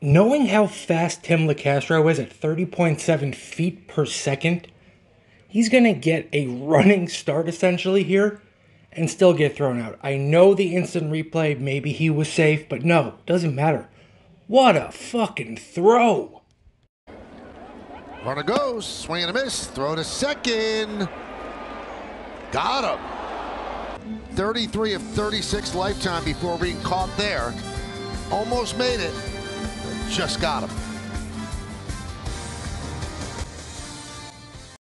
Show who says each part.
Speaker 1: knowing how fast Tim Locastro is at 30.7 feet per second, he's going to get a running start essentially here and still get thrown out. I know the instant replay, maybe he was safe, but no, doesn't matter. What a fucking throw!
Speaker 2: Runner goes, swing and a miss, throw to second. Got him. 33 of 36 lifetime before being caught there. Almost made it, just got him.